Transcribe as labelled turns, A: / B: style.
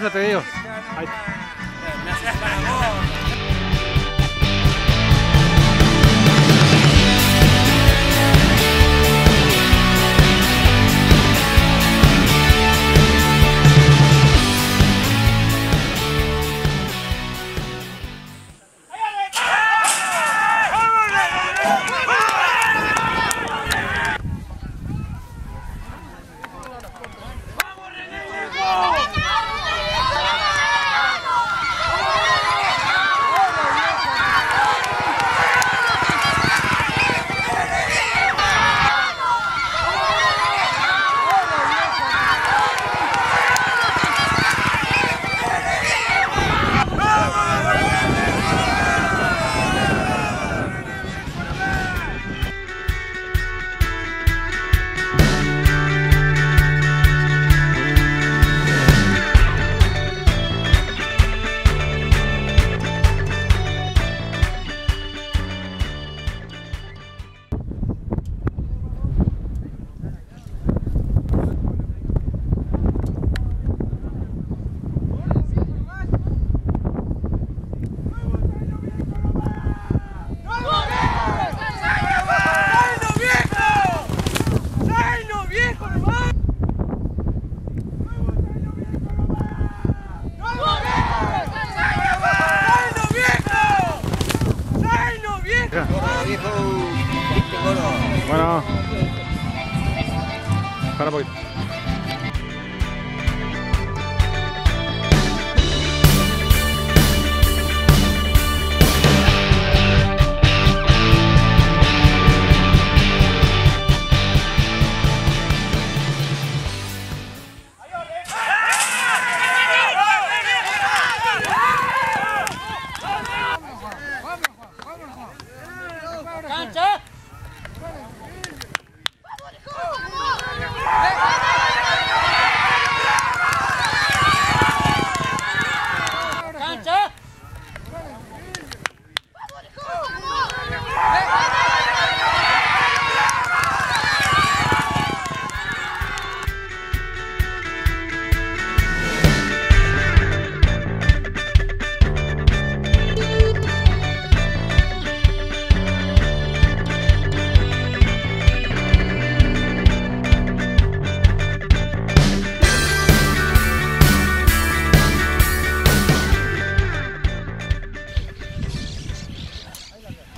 A: ya te digo.
B: para Espera